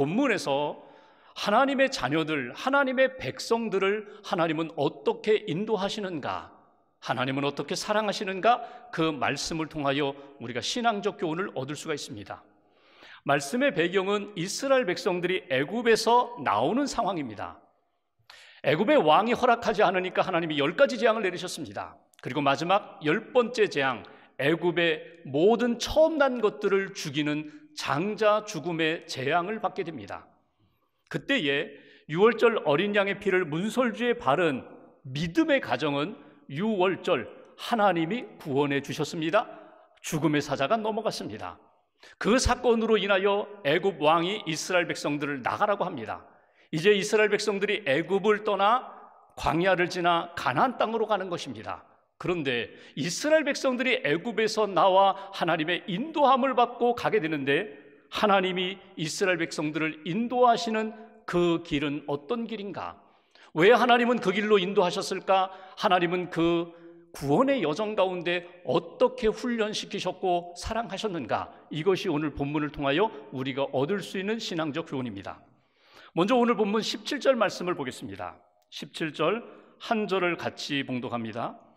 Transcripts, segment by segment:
본문에서 하나님의 자녀들, 하나님의 백성들을 하나님은 어떻게 인도하시는가? 하나님은 어떻게 사랑하시는가? 그 말씀을 통하여 우리가 신앙적 교훈을 얻을 수가 있습니다. 말씀의 배경은 이스라엘 백성들이 애굽에서 나오는 상황입니다. 애굽의 왕이 허락하지 않으니까 하나님이 열 가지 재앙을 내리셨습니다. 그리고 마지막 열 번째 재앙, 애굽의 모든 처음 난 것들을 죽이는 장자 죽음의 재앙을 받게 됩니다. 그때에 유월절 어린 양의 피를 문설주에 바른 믿음의 가정은 유월절 하나님이 구원해 주셨습니다. 죽음의 사자가 넘어갔습니다. 그 사건으로 인하여 애굽 왕이 이스라엘 백성들을 나가라고 합니다. 이제 이스라엘 백성들이 애굽을 떠나 광야를 지나 가나안 땅으로 가는 것입니다. 그런데 이스라엘 백성들이 애굽에서 나와 하나님의 인도함을 받고 가게 되는데 하나님이 이스라엘 백성들을 인도하시는 그 길은 어떤 길인가? 왜 하나님은 그 길로 인도하셨을까? 하나님은 그 구원의 여정 가운데 어떻게 훈련시키셨고 사랑하셨는가? 이것이 오늘 본문을 통하여 우리가 얻을 수 있는 신앙적 교훈입니다. 먼저 오늘 본문 17절 말씀을 보겠습니다. 17절 한 절을 같이 봉독합니다.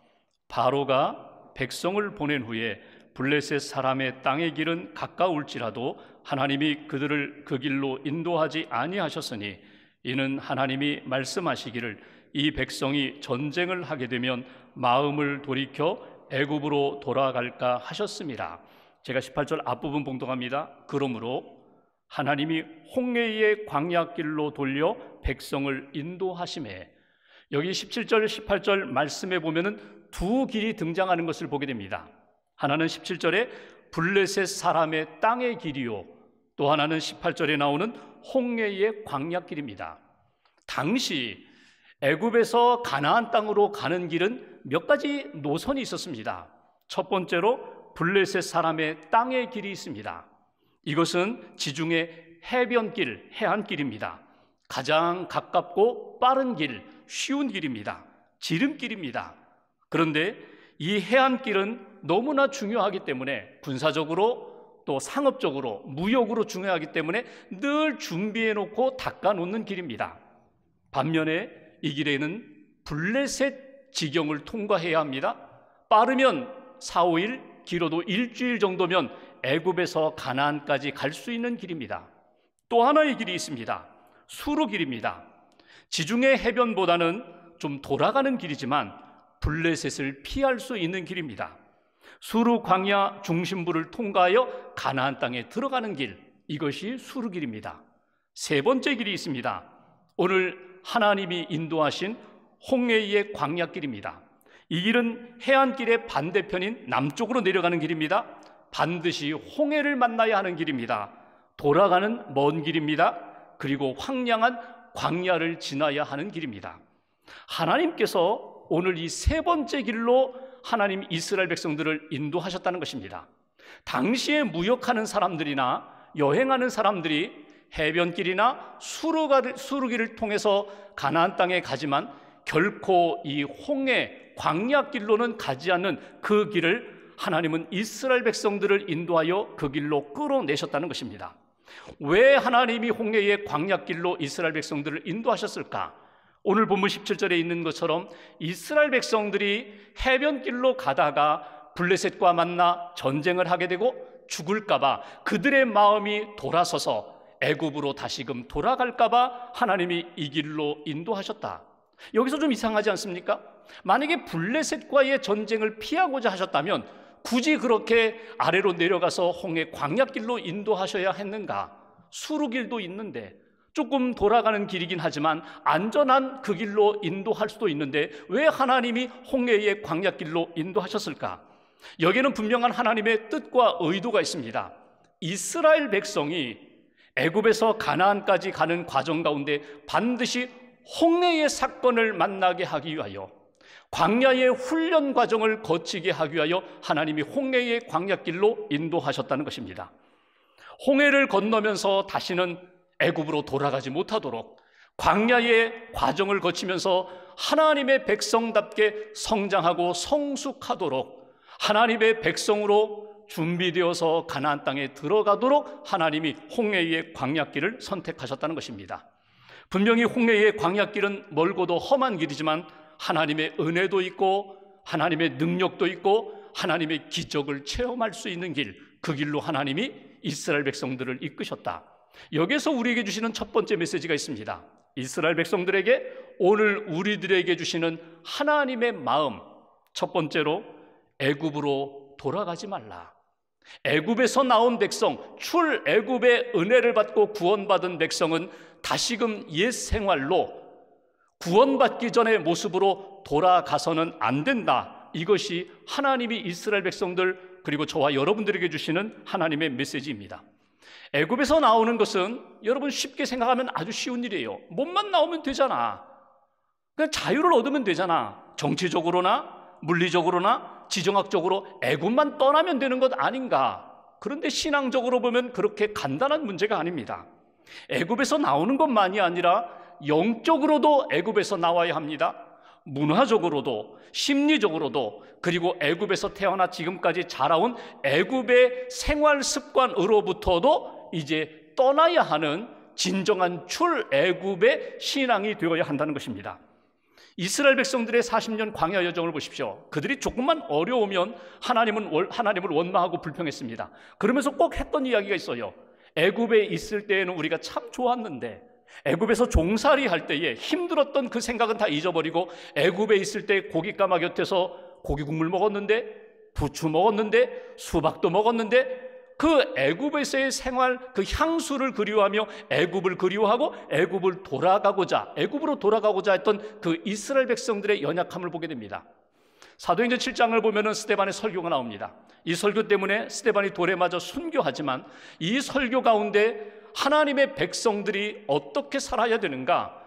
바로가 백성을 보낸 후에 블레셋 사람의 땅의 길은 가까울지라도 하나님이 그들을 그 길로 인도하지 아니하셨으니 이는 하나님이 말씀하시기를 이 백성이 전쟁을 하게 되면 마음을 돌이켜 애굽으로 돌아갈까 하셨습니다. 제가 18절 앞부분 봉독합니다. 그러므로 하나님이 홍해의 광야길로 돌려 백성을 인도하심에 여기 17절 18절 말씀에 보면은 두 길이 등장하는 것을 보게 됩니다. 하나는 17절에 블레셋 사람의 땅의 길이요 또 하나는 18절에 나오는 홍해의 광야길입니다. 당시 애굽에서 가나안 땅으로 가는 길은 몇 가지 노선이 있었습니다. 첫 번째로 블레셋 사람의 땅의 길이 있습니다. 이것은 지중해 해변길, 해안길입니다. 가장 가깝고 빠른 길, 쉬운 길입니다. 지름길입니다. 그런데 이 해안길은 너무나 중요하기 때문에 군사적으로 또 상업적으로 무역으로 중요하기 때문에 늘 준비해 놓고 닦아 놓는 길입니다. 반면에 이 길에는 블레셋 지경을 통과해야 합니다. 빠르면 4, 5일, 길어도 일주일 정도면 애굽에서 가나안까지 갈 수 있는 길입니다. 또 하나의 길이 있습니다. 수루 길입니다. 지중해 해변보다는 좀 돌아가는 길이지만 블레셋을 피할 수 있는 길입니다. 수루 광야 중심부를 통과하여 가나안 땅에 들어가는 길, 이것이 수루 길입니다. 세 번째 길이 있습니다. 오늘 하나님이 인도하신 홍해의 광야길입니다. 이 길은 해안길의 반대편인 남쪽으로 내려가는 길입니다. 반드시 홍해를 만나야 하는 길입니다. 돌아가는 먼 길입니다. 그리고 황량한 광야를 지나야 하는 길입니다. 하나님께서 오늘 이 세 번째 길로 하나님 이스라엘 백성들을 인도하셨다는 것입니다. 당시에 무역하는 사람들이나 여행하는 사람들이 해변길이나 수루기를 통해서 가나안 땅에 가지만 결코 이 홍해 광야길로는 가지 않는 그 길을 하나님은 이스라엘 백성들을 인도하여 그 길로 끌어내셨다는 것입니다. 왜 하나님이 홍해의 광야길로 이스라엘 백성들을 인도하셨을까? 오늘 본문 17절에 있는 것처럼 이스라엘 백성들이 해변길로 가다가 블레셋과 만나 전쟁을 하게 되고 죽을까봐 그들의 마음이 돌아서서 애굽으로 다시금 돌아갈까봐 하나님이 이 길로 인도하셨다. 여기서 좀 이상하지 않습니까? 만약에 블레셋과의 전쟁을 피하고자 하셨다면 굳이 그렇게 아래로 내려가서 홍해 광야길로 인도하셔야 했는가? 수루길도 있는데 조금 돌아가는 길이긴 하지만 안전한 그 길로 인도할 수도 있는데 왜 하나님이 홍해의 광야길로 인도하셨을까? 여기에는 분명한 하나님의 뜻과 의도가 있습니다. 이스라엘 백성이 애굽에서 가나안까지 가는 과정 가운데 반드시 홍해의 사건을 만나게 하기 위하여 광야의 훈련 과정을 거치게 하기 위하여 하나님이 홍해의 광야길로 인도하셨다는 것입니다. 홍해를 건너면서 다시는 애굽으로 돌아가지 못하도록 광야의 과정을 거치면서 하나님의 백성답게 성장하고 성숙하도록 하나님의 백성으로 준비되어서 가나안 땅에 들어가도록 하나님이 홍해의 광약길을 선택하셨다는 것입니다. 분명히 홍해의 광약길은 멀고도 험한 길이지만 하나님의 은혜도 있고 하나님의 능력도 있고 하나님의 기적을 체험할 수 있는 길, 그 길로 하나님이 이스라엘 백성들을 이끄셨다. 여기서 우리에게 주시는 첫 번째 메시지가 있습니다. 이스라엘 백성들에게 오늘 우리들에게 주시는 하나님의 마음 첫 번째로 애굽으로 돌아가지 말라. 애굽에서 나온 백성, 출애굽의 은혜를 받고 구원받은 백성은 다시금 옛 생활로 구원받기 전의 모습으로 돌아가서는 안 된다. 이것이 하나님이 이스라엘 백성들 그리고 저와 여러분들에게 주시는 하나님의 메시지입니다. 애굽에서 나오는 것은 여러분 쉽게 생각하면 아주 쉬운 일이에요. 몸만 나오면 되잖아. 그냥 자유를 얻으면 되잖아. 정치적으로나 물리적으로나 지정학적으로 애굽만 떠나면 되는 것 아닌가? 그런데 신앙적으로 보면 그렇게 간단한 문제가 아닙니다. 애굽에서 나오는 것만이 아니라 영적으로도 애굽에서 나와야 합니다. 문화적으로도 심리적으로도 그리고 애굽에서 태어나 지금까지 자라온 애굽의 생활 습관으로부터도 이제 떠나야 하는 진정한 출애굽의 신앙이 되어야 한다는 것입니다. 이스라엘 백성들의 40년 광야 여정을 보십시오. 그들이 조금만 어려우면 하나님은 하나님을 원망하고 불평했습니다. 그러면서 꼭 했던 이야기가 있어요. 애굽에 있을 때에는 우리가 참 좋았는데 애굽에서 종살이 할 때에 힘들었던 그 생각은 다 잊어버리고 애굽에 있을 때 고기 까마 곁에서 고기 국물 먹었는데 부추 먹었는데 수박도 먹었는데 그 애굽에서의 생활 그 향수를 그리워하며 애굽을 그리워하고 애굽을 돌아가고자 애굽으로 돌아가고자 했던 그 이스라엘 백성들의 연약함을 보게 됩니다. 사도행전 7장을 보면은 스테반의 설교가 나옵니다. 이 설교 때문에 스테반이 돌에 맞아 순교하지만 이 설교 가운데 하나님의 백성들이 어떻게 살아야 되는가?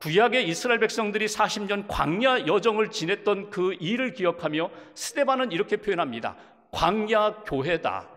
구약의 이스라엘 백성들이 40년 광야 여정을 지냈던 그 일을 기억하며 스테반은 이렇게 표현합니다. 광야 교회다.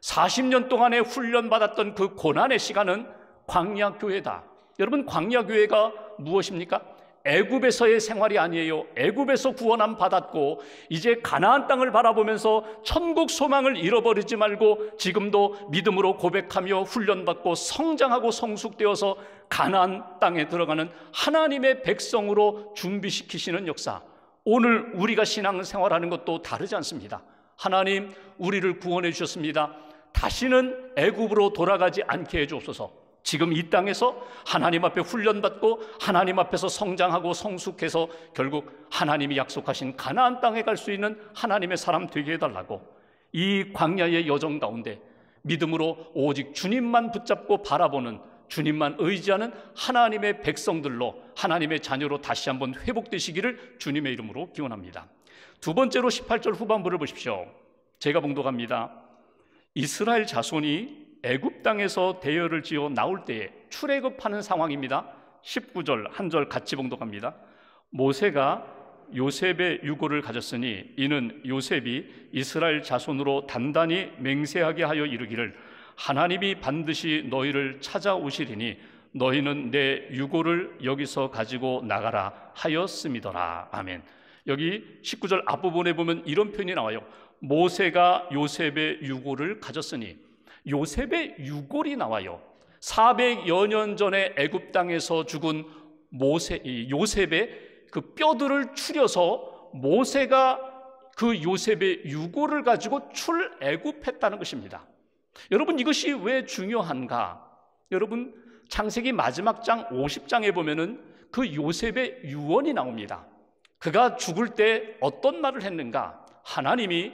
40년 동안에 훈련받았던 그 고난의 시간은 광야 교회다. 여러분 광야 교회가 무엇입니까? 애굽에서의 생활이 아니에요. 애굽에서 구원함 받았고 이제 가나안 땅을 바라보면서 천국 소망을 잃어버리지 말고 지금도 믿음으로 고백하며 훈련받고 성장하고 성숙되어서 가나안 땅에 들어가는 하나님의 백성으로 준비시키시는 역사. 오늘 우리가 신앙 생활하는 것도 다르지 않습니다. 하나님 우리를 구원해 주셨습니다. 다시는 애굽으로 돌아가지 않게 해 주옵소서. 지금 이 땅에서 하나님 앞에 훈련받고 하나님 앞에서 성장하고 성숙해서 결국 하나님이 약속하신 가나안 땅에 갈 수 있는 하나님의 사람 되게 해달라고 이 광야의 여정 가운데 믿음으로 오직 주님만 붙잡고 바라보는 주님만 의지하는 하나님의 백성들로 하나님의 자녀로 다시 한번 회복되시기를 주님의 이름으로 기원합니다. 두 번째로 18절 후반부를 보십시오. 제가 봉독합니다. 이스라엘 자손이 애굽 땅에서 대열을 지어 나올 때에 출애굽하는 상황입니다. 19절 한 절 같이 봉독합니다. 모세가 요셉의 유고를 가졌으니 이는 요셉이 이스라엘 자손으로 단단히 맹세하게 하여 이르기를 하나님이 반드시 너희를 찾아오시리니 너희는 내 유고를 여기서 가지고 나가라 하였음이더라. 아멘. 여기 19절 앞부분에 보면 이런 표현이 나와요. 모세가 요셉의 유고를 가졌으니 요셉의 유골이 나와요. 400여 년 전에 애굽 땅에서 죽은 모세 요셉의 그 뼈들을 추려서 모세가 그 요셉의 유골을 가지고 출애굽했다는 것입니다. 여러분 이것이 왜 중요한가? 여러분 창세기 마지막 장 50장에 보면은 그 요셉의 유언이 나옵니다. 그가 죽을 때 어떤 말을 했는가? 하나님이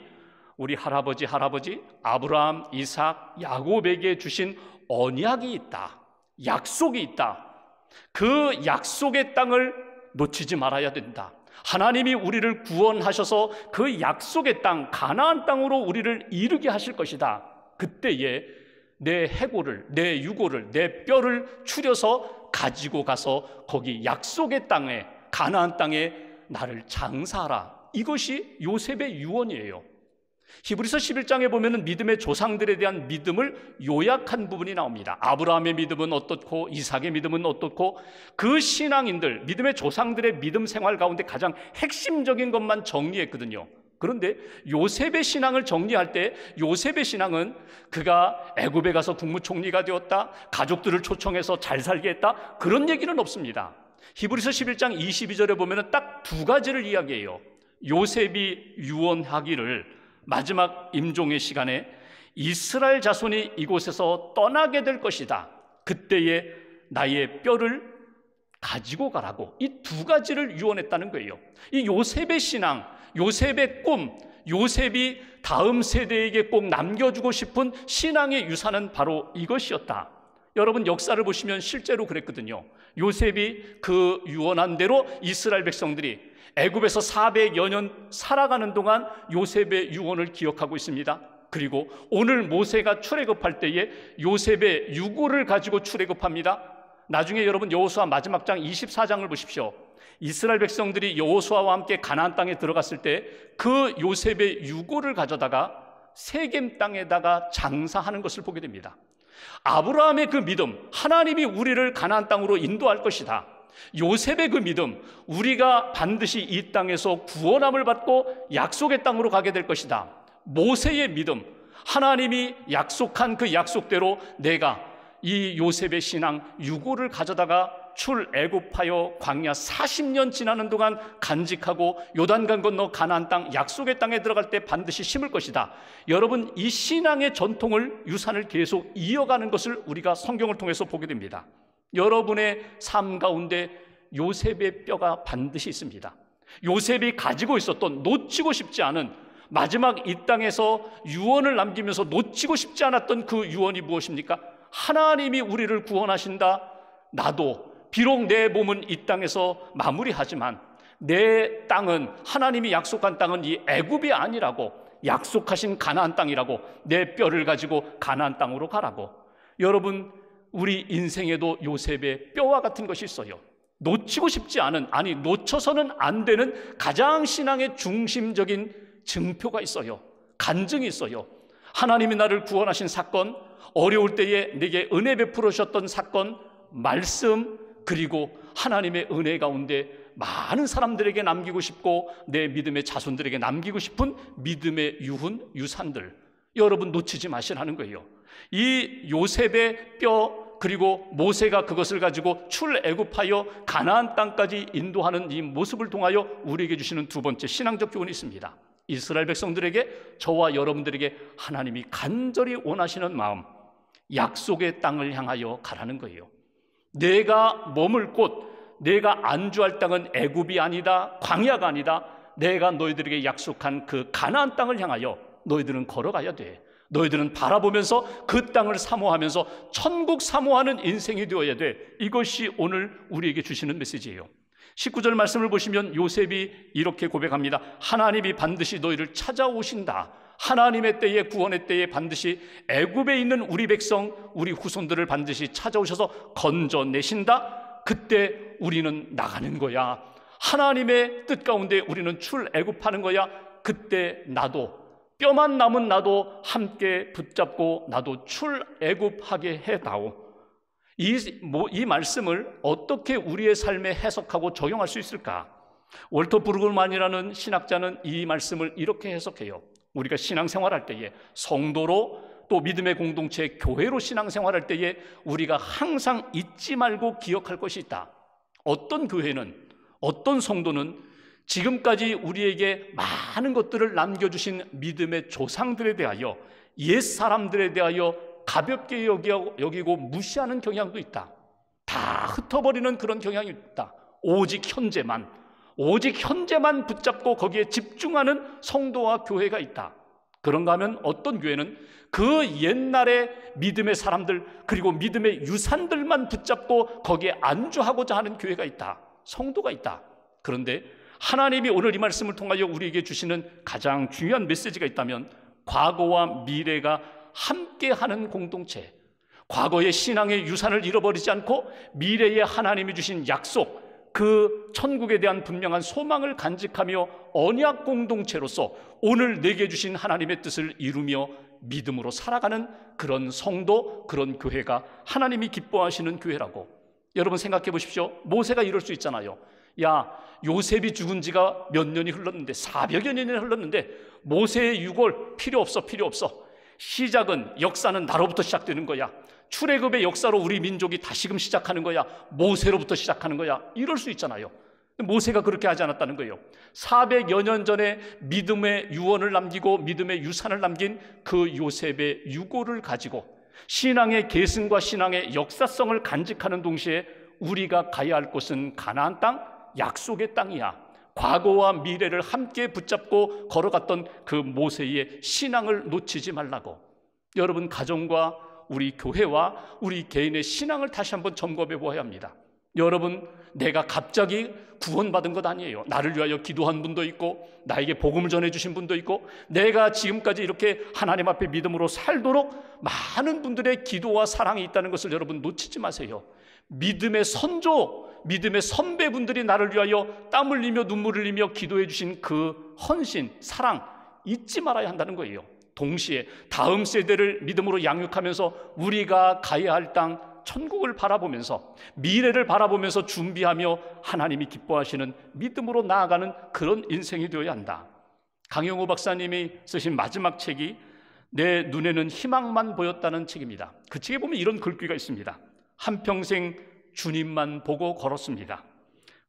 우리 할아버지 할아버지 아브라함, 이삭, 야곱에게 주신 언약이 있다. 약속이 있다. 그 약속의 땅을 놓치지 말아야 된다. 하나님이 우리를 구원하셔서 그 약속의 땅, 가나안 땅으로 우리를 이르게 하실 것이다. 그때에 내 해골을, 내 유골을, 내 뼈를 추려서 가지고 가서 거기 약속의 땅에, 가나안 땅에 나를 장사하라. 이것이 요셉의 유언이에요. 히브리서 11장에 보면은 믿음의 조상들에 대한 믿음을 요약한 부분이 나옵니다. 아브라함의 믿음은 어떻고 이삭의 믿음은 어떻고 그 신앙인들 믿음의 조상들의 믿음 생활 가운데 가장 핵심적인 것만 정리했거든요. 그런데 요셉의 신앙을 정리할 때 요셉의 신앙은 그가 애굽에 가서 국무총리가 되었다, 가족들을 초청해서 잘 살게 했다 그런 얘기는 없습니다. 히브리서 11장 22절에 보면은 딱 두 가지를 이야기해요. 요셉이 유언하기를 마지막 임종의 시간에 이스라엘 자손이 이곳에서 떠나게 될 것이다. 그때에 나의 뼈를 가지고 가라고 이 두 가지를 유언했다는 거예요. 이 요셉의 신앙, 요셉의 꿈, 요셉이 다음 세대에게 꼭 남겨주고 싶은 신앙의 유산은 바로 이것이었다. 여러분 역사를 보시면 실제로 그랬거든요. 요셉이 그 유언한 대로 이스라엘 백성들이 애굽에서 400여 년 살아가는 동안 요셉의 유언을 기억하고 있습니다. 그리고 오늘 모세가 출애굽할 때에 요셉의 유고를 가지고 출애굽합니다. 나중에 여러분 여호수아 마지막 장 24장을 보십시오. 이스라엘 백성들이 여호수아와 함께 가나안 땅에 들어갔을 때 그 요셉의 유고를 가져다가 세겜 땅에다가 장사하는 것을 보게 됩니다. 아브라함의 그 믿음, 하나님이 우리를 가나안 땅으로 인도할 것이다. 요셉의 그 믿음, 우리가 반드시 이 땅에서 구원함을 받고 약속의 땅으로 가게 될 것이다. 모세의 믿음, 하나님이 약속한 그 약속대로 내가 이 요셉의 신앙 유고를 가져다가 출애굽하여 광야 40년 지나는 동안 간직하고 요단강 건너 가나안 땅 약속의 땅에 들어갈 때 반드시 심을 것이다. 여러분 이 신앙의 전통을 유산을 계속 이어가는 것을 우리가 성경을 통해서 보게 됩니다. 여러분의 삶 가운데 요셉의 뼈가 반드시 있습니다. 요셉이 가지고 있었던 놓치고 싶지 않은 마지막 이 땅에서 유언을 남기면서 놓치고 싶지 않았던 그 유언이 무엇입니까? 하나님이 우리를 구원하신다. 나도 비록 내 몸은 이 땅에서 마무리하지만 내 땅은 하나님이 약속한 땅은 이 애굽이 아니라고 약속하신 가나안 땅이라고 내 뼈를 가지고 가나안 땅으로 가라고. 여러분 우리 인생에도 요셉의 뼈와 같은 것이 있어요. 놓치고 싶지 않은 아니 놓쳐서는 안 되는 가장 신앙의 중심적인 증표가 있어요. 간증이 있어요. 하나님이 나를 구원하신 사건, 어려울 때에 내게 은혜 베풀어 셨던 사건, 말씀, 그리고 하나님의 은혜 가운데 많은 사람들에게 남기고 싶고 내 믿음의 자손들에게 남기고 싶은 믿음의 유훈, 유산들. 여러분 놓치지 마시라는 거예요. 이 요셉의 뼈 그리고 모세가 그것을 가지고 출애굽하여 가나안 땅까지 인도하는 이 모습을 통하여 우리에게 주시는 두 번째 신앙적 교훈이 있습니다. 이스라엘 백성들에게 저와 여러분들에게 하나님이 간절히 원하시는 마음 약속의 땅을 향하여 가라는 거예요. 내가 머물 곳, 내가 안주할 땅은 애굽이 아니다, 광야가 아니다. 내가 너희들에게 약속한 그 가나안 땅을 향하여 너희들은 걸어가야 돼. 너희들은 바라보면서 그 땅을 사모하면서 천국 사모하는 인생이 되어야 돼. 이것이 오늘 우리에게 주시는 메시지예요. 19절 말씀을 보시면 요셉이 이렇게 고백합니다. 하나님이 반드시 너희를 찾아오신다. 하나님의 때에 구원의 때에 반드시 애굽에 있는 우리 백성, 우리 후손들을 반드시 찾아오셔서 건져내신다. 그때 우리는 나가는 거야. 하나님의 뜻 가운데 우리는 출애굽하는 거야. 그때 나도 뼈만 남은 나도 함께 붙잡고 나도 출애굽하게 해다오. 이, 뭐, 이 말씀을 어떻게 우리의 삶에 해석하고 적용할 수 있을까? 월터 브루글만이라는 신학자는 이 말씀을 이렇게 해석해요. 우리가 신앙생활할 때에 성도로 또 믿음의 공동체 교회로 신앙생활할 때에 우리가 항상 잊지 말고 기억할 것이 있다. 어떤 교회는 어떤 성도는 지금까지 우리에게 많은 것들을 남겨주신 믿음의 조상들에 대하여 옛 사람들에 대하여 가볍게 여기고 무시하는 경향도 있다. 다 흩어버리는 그런 경향이 있다. 오직 현재만 오직 현재만 붙잡고 거기에 집중하는 성도와 교회가 있다. 그런가 하면 어떤 교회는 그 옛날의 믿음의 사람들 그리고 믿음의 유산들만 붙잡고 거기에 안주하고자 하는 교회가 있다. 성도가 있다. 그런데 하나님이 오늘 이 말씀을 통하여 우리에게 주시는 가장 중요한 메시지가 있다면 과거와 미래가 함께하는 공동체. 과거의 신앙의 유산을 잃어버리지 않고 미래의 하나님이 주신 약속, 그 천국에 대한 분명한 소망을 간직하며 언약 공동체로서 오늘 내게 주신 하나님의 뜻을 이루며 믿음으로 살아가는 그런 성도, 그런 교회가 하나님이 기뻐하시는 교회라고. 여러분 생각해 보십시오. 모세가 이럴 수 있잖아요. 야, 요셉이 죽은 지가 몇 년이 흘렀는데 400여 년이 흘렀는데 모세의 유골 필요 없어 필요 없어. 시작은 역사는 나로부터 시작되는 거야. 출애굽의 역사로 우리 민족이 다시금 시작하는 거야. 모세로부터 시작하는 거야. 이럴 수 있잖아요. 모세가 그렇게 하지 않았다는 거예요. 400여 년 전에 믿음의 유언을 남기고 믿음의 유산을 남긴 그 요셉의 유고를 가지고 신앙의 계승과 신앙의 역사성을 간직하는 동시에 우리가 가야 할 곳은 가나안 땅, 약속의 땅이야. 과거와 미래를 함께 붙잡고 걸어갔던 그 모세의 신앙을 놓치지 말라고. 여러분 가정과 우리 교회와 우리 개인의 신앙을 다시 한번 점검해 보아야 합니다. 여러분, 내가 갑자기 구원받은 것 아니에요. 나를 위하여 기도한 분도 있고, 나에게 복음을 전해주신 분도 있고, 내가 지금까지 이렇게 하나님 앞에 믿음으로 살도록 많은 분들의 기도와 사랑이 있다는 것을 여러분 놓치지 마세요. 믿음의 선조, 믿음의 선배분들이 나를 위하여 땀 흘리며 눈물 흘리며 기도해 주신 그 헌신, 사랑 잊지 말아야 한다는 거예요. 동시에 다음 세대를 믿음으로 양육하면서 우리가 가야 할 땅 천국을 바라보면서 미래를 바라보면서 준비하며 하나님이 기뻐하시는 믿음으로 나아가는 그런 인생이 되어야 한다. 강영호 박사님이 쓰신 마지막 책이 내 눈에는 희망만 보였다는 책입니다. 그 책에 보면 이런 글귀가 있습니다. 한평생 주님만 보고 걸었습니다.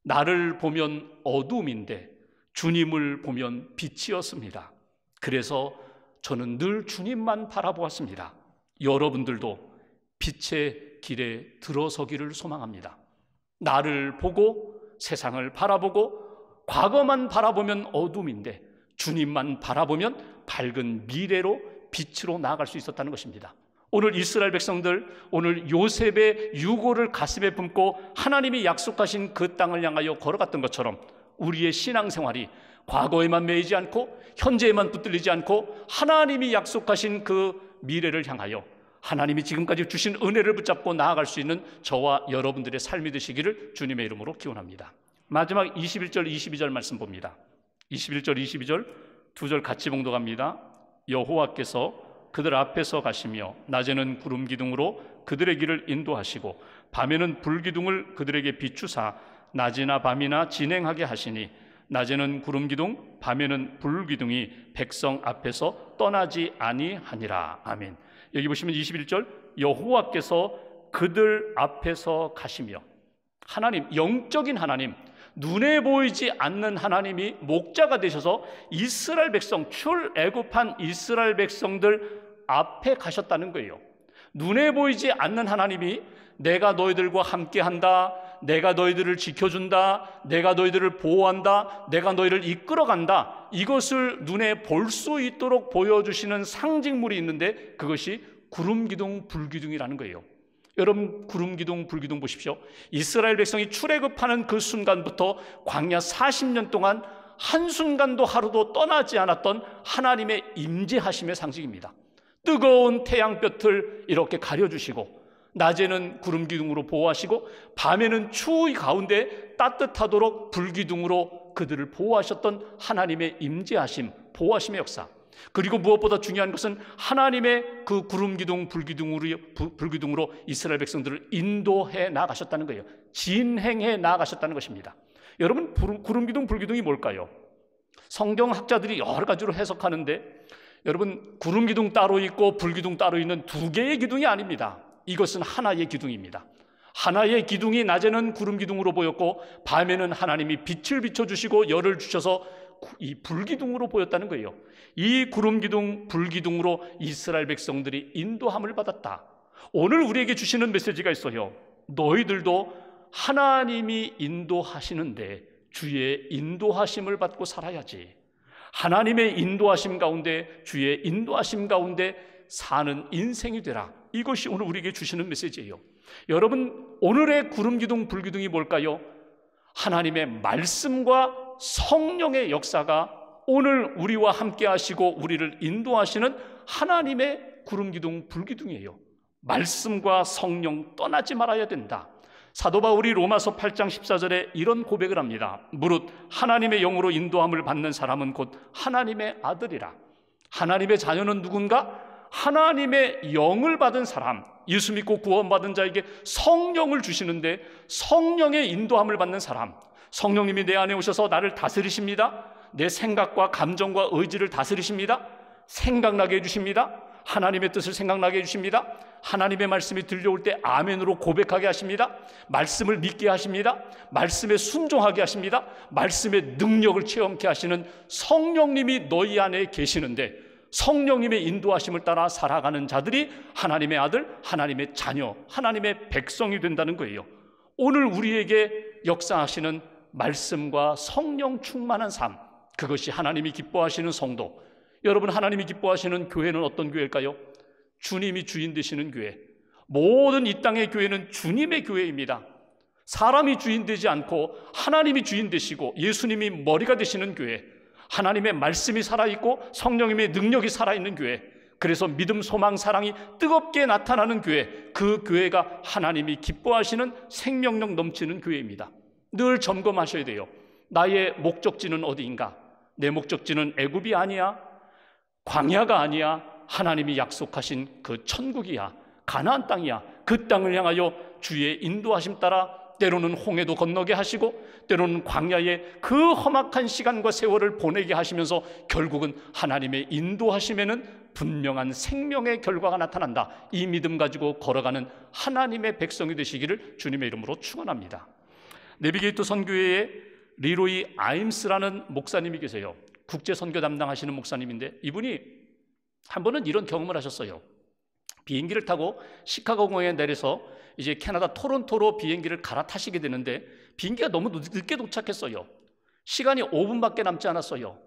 나를 보면 어둠인데 주님을 보면 빛이었습니다. 그래서 저는 늘 주님만 바라보았습니다. 여러분들도 빛의 길에 들어서기를 소망합니다. 나를 보고 세상을 바라보고 과거만 바라보면 어둠인데 주님만 바라보면 밝은 미래로 빛으로 나아갈 수 있었다는 것입니다. 오늘 이스라엘 백성들 오늘 요셉의 유고를 가슴에 품고 하나님이 약속하신 그 땅을 향하여 걸어갔던 것처럼 우리의 신앙생활이 과거에만 매이지 않고 현재에만 붙들리지 않고 하나님이 약속하신 그 미래를 향하여 하나님이 지금까지 주신 은혜를 붙잡고 나아갈 수 있는 저와 여러분들의 삶이 되시기를 주님의 이름으로 기원합니다. 마지막 21절 22절 말씀 봅니다. 21절 22절 두 절 같이 봉독합니다. 여호와께서 그들 앞에서 가시며 낮에는 구름 기둥으로 그들의 길을 인도하시고 밤에는 불 기둥을 그들에게 비추사 낮이나 밤이나 진행하게 하시니 낮에는 구름 기둥 밤에는 불 기둥이 백성 앞에서 떠나지 아니하니라 아멘. 여기 보시면 21절 여호와께서 그들 앞에서 가시며 하나님 영적인 하나님 눈에 보이지 않는 하나님이 목자가 되셔서 이스라엘 백성 출애굽한 이스라엘 백성들 앞에 가셨다는 거예요. 눈에 보이지 않는 하나님이 내가 너희들과 함께 한다. 내가 너희들을 지켜준다. 내가 너희들을 보호한다. 내가 너희를 이끌어 간다. 이것을 눈에 볼 수 있도록 보여주시는 상징물이 있는데 그것이 구름기둥, 불기둥이라는 거예요. 여러분 구름기둥, 불기둥 보십시오. 이스라엘 백성이 출애굽하는 그 순간부터 광야 40년 동안 한 순간도 하루도 떠나지 않았던 하나님의 임재하심의 상징입니다. 뜨거운 태양볕을 이렇게 가려주시고 낮에는 구름 기둥으로 보호하시고 밤에는 추위 가운데 따뜻하도록 불 기둥으로 그들을 보호하셨던 하나님의 임재하심, 보호하심의 역사. 그리고 무엇보다 중요한 것은 하나님의 그 구름 기둥, 불 기둥으로, 불 기둥으로 이스라엘 백성들을 인도해 나가셨다는 거예요. 진행해 나가셨다는 것입니다. 여러분, 구름 기둥, 불 기둥이 뭘까요? 성경 학자들이 여러 가지로 해석하는데 여러분 구름 기둥 따로 있고 불 기둥 따로 있는 두 개의 기둥이 아닙니다. 이것은 하나의 기둥입니다. 하나의 기둥이 낮에는 구름 기둥으로 보였고 밤에는 하나님이 빛을 비춰 주시고 열을 주셔서 이 불기둥으로 보였다는 거예요. 이 구름 기둥, 불 기둥으로 이스라엘 백성들이 인도함을 받았다. 오늘 우리에게 주시는 메시지가 있어요. 너희들도 하나님이 인도하시는데 주의 인도하심을 받고 살아야지. 하나님의 인도하심 가운데 주의 인도하심 가운데 사는 인생이 되라. 이것이 오늘 우리에게 주시는 메시지예요. 여러분 오늘의 구름 기둥 불 기둥이 뭘까요? 하나님의 말씀과 성령의 역사가 오늘 우리와 함께 하시고 우리를 인도하시는 하나님의 구름 기둥 불 기둥이에요. 말씀과 성령 떠나지 말아야 된다. 사도 바울이 로마서 8장 14절에 이런 고백을 합니다. 무릇 하나님의 영으로 인도함을 받는 사람은 곧 하나님의 아들이라. 하나님의 자녀는 누군가? 하나님의 영을 받은 사람, 예수 믿고 구원받은 자에게 성령을 주시는데 성령의 인도함을 받는 사람, 성령님이 내 안에 오셔서 나를 다스리십니다. 내 생각과 감정과 의지를 다스리십니다. 생각나게 해주십니다. 하나님의 뜻을 생각나게 해주십니다. 하나님의 말씀이 들려올 때 아멘으로 고백하게 하십니다. 말씀을 믿게 하십니다. 말씀에 순종하게 하십니다. 말씀의 능력을 체험케 하시는 성령님이 너희 안에 계시는데 성령님의 인도하심을 따라 살아가는 자들이 하나님의 아들, 하나님의 자녀, 하나님의 백성이 된다는 거예요. 오늘 우리에게 역사하시는 말씀과 성령 충만한 삶, 그것이 하나님이 기뻐하시는 성도. 여러분, 하나님이 기뻐하시는 교회는 어떤 교회일까요? 주님이 주인 되시는 교회. 모든 이 땅의 교회는 주님의 교회입니다. 사람이 주인 되지 않고 하나님이 주인 되시고 예수님이 머리가 되시는 교회. 하나님의 말씀이 살아있고 성령님의 능력이 살아있는 교회. 그래서 믿음, 소망, 사랑이 뜨겁게 나타나는 교회. 그 교회가 하나님이 기뻐하시는 생명력 넘치는 교회입니다. 늘 점검하셔야 돼요. 나의 목적지는 어디인가? 내 목적지는 애굽이 아니야. 광야가 아니야. 하나님이 약속하신 그 천국이야. 가나안 땅이야. 그 땅을 향하여 주의 인도하심 따라 때로는 홍해도 건너게 하시고 때로는 광야에 그 험악한 시간과 세월을 보내게 하시면서 결국은 하나님의 인도하심에는 분명한 생명의 결과가 나타난다. 이 믿음 가지고 걸어가는 하나님의 백성이 되시기를 주님의 이름으로 축원합니다. 네비게이트 선교회에 리로이 아임스라는 목사님이 계세요. 국제 선교 담당하시는 목사님인데 이분이 한 번은 이런 경험을 하셨어요. 비행기를 타고 시카고 공항에 내려서 이제 캐나다 토론토로 비행기를 갈아타시게 되는데 비행기가 너무 늦게 도착했어요. 시간이 5분밖에 남지 않았어요.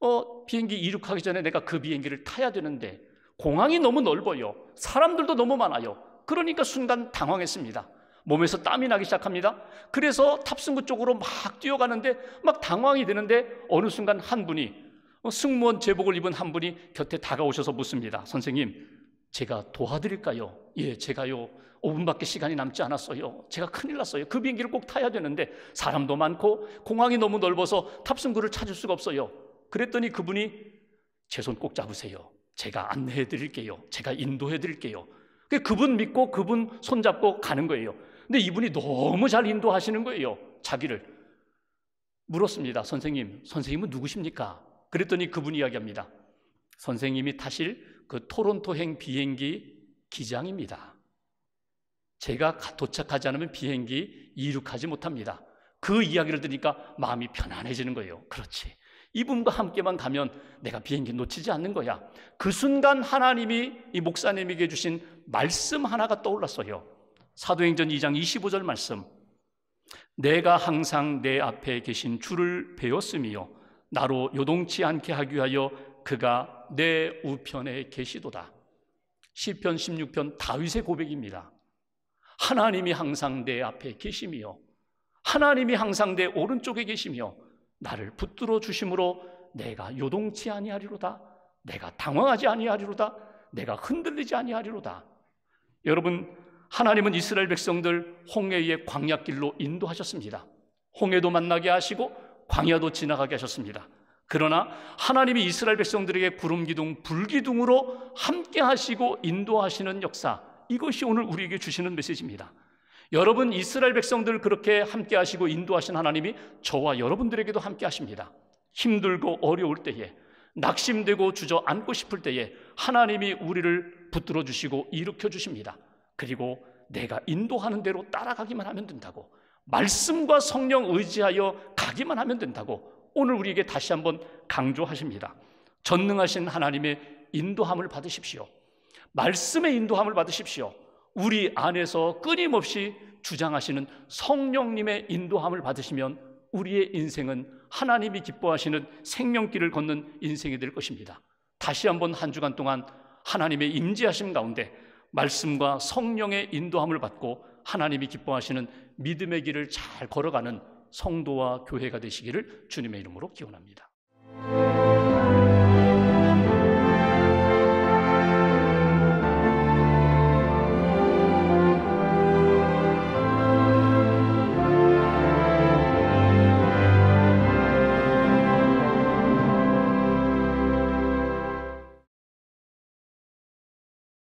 어, 비행기 이륙하기 전에 내가 그 비행기를 타야 되는데 공항이 너무 넓어요. 사람들도 너무 많아요. 그러니까 순간 당황했습니다. 몸에서 땀이 나기 시작합니다. 그래서 탑승구 쪽으로 막 뛰어가는데 막 당황이 되는데 어느 순간 한 분이 어, 승무원 제복을 입은 한 분이 곁에 다가오셔서 묻습니다. 선생님, 제가 도와드릴까요? 예, 제가요. 5분밖에 시간이 남지 않았어요. 제가 큰일 났어요. 그 비행기를 꼭 타야 되는데 사람도 많고 공항이 너무 넓어서 탑승구를 찾을 수가 없어요. 그랬더니 그분이 제 손 꼭 잡으세요. 제가 안내해 드릴게요. 제가 인도해 드릴게요. 그분 믿고 그분 손잡고 가는 거예요. 근데 이분이 너무 잘 인도하시는 거예요. 자기를. 물었습니다. 선생님, 선생님은 누구십니까? 그랬더니 그분이 이야기합니다. 선생님이 타실 그 토론토행 비행기 기장입니다. 제가 도착하지 않으면 비행기 이륙하지 못합니다. 그 이야기를 들으니까 마음이 편안해지는 거예요. 그렇지. 이분과 함께만 가면 내가 비행기 놓치지 않는 거야. 그 순간 하나님이 이 목사님에게 주신 말씀 하나가 떠올랐어요. 사도행전 2장 25절 말씀. 내가 항상 내 앞에 계신 주를 배웠으며 나로 요동치 않게 하기 위하여 그가 내 우편에 계시도다. 시편 16편 다윗의 고백입니다. 하나님이 항상 내 앞에 계시며 하나님이 항상 내 오른쪽에 계시며 나를 붙들어 주심으로 내가 요동치 아니하리로다. 내가 당황하지 아니하리로다. 내가 흔들리지 아니하리로다. 여러분 하나님은 이스라엘 백성들 홍해의 광야길로 인도하셨습니다. 홍해도 만나게 하시고 광야도 지나가게 하셨습니다. 그러나 하나님이 이스라엘 백성들에게 구름 기둥, 불 기둥으로 함께 하시고 인도하시는 역사, 이것이 오늘 우리에게 주시는 메시지입니다. 여러분 이스라엘 백성들 그렇게 함께 하시고 인도하신 하나님이 저와 여러분들에게도 함께 하십니다. 힘들고 어려울 때에 낙심되고 주저앉고 싶을 때에 하나님이 우리를 붙들어 주시고 일으켜 주십니다. 그리고 내가 인도하는 대로 따라가기만 하면 된다고. 말씀과 성령 의지하여 가기만 하면 된다고. 오늘 우리에게 다시 한번 강조하십니다. 전능하신 하나님의 인도함을 받으십시오. 말씀의 인도함을 받으십시오. 우리 안에서 끊임없이 주장하시는 성령님의 인도함을 받으시면 우리의 인생은 하나님이 기뻐하시는 생명길을 걷는 인생이 될 것입니다. 다시 한번 한 주간 동안 하나님의 임재하심 가운데 말씀과 성령의 인도함을 받고 하나님이 기뻐하시는 믿음의 길을 잘 걸어가는 성도와 교회가 되시기를 주님의 이름으로 기원합니다.